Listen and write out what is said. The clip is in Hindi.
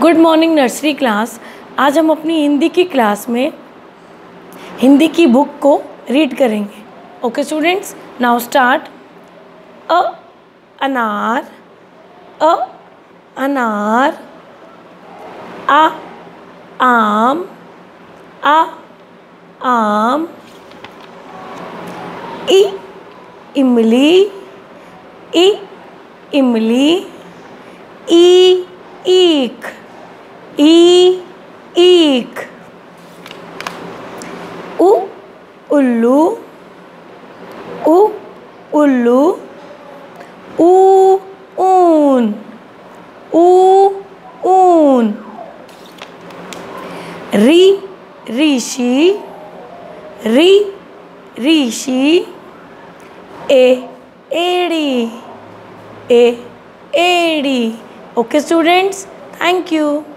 गुड मॉर्निंग नर्सरी क्लास आज हम अपनी हिंदी की क्लास में हिंदी की बुक को रीड करेंगे. ओके स्टूडेंट्स नाउ स्टार्ट अ, अनार. अ, अनार. आ आम. आ आम. इ, इमली. इ, इमली. ई ईख. E eek. U ullu. U ullu. U oon. U oon. Ri rishi. Ri rishi. A adi. A adi. Okay students. Thank you.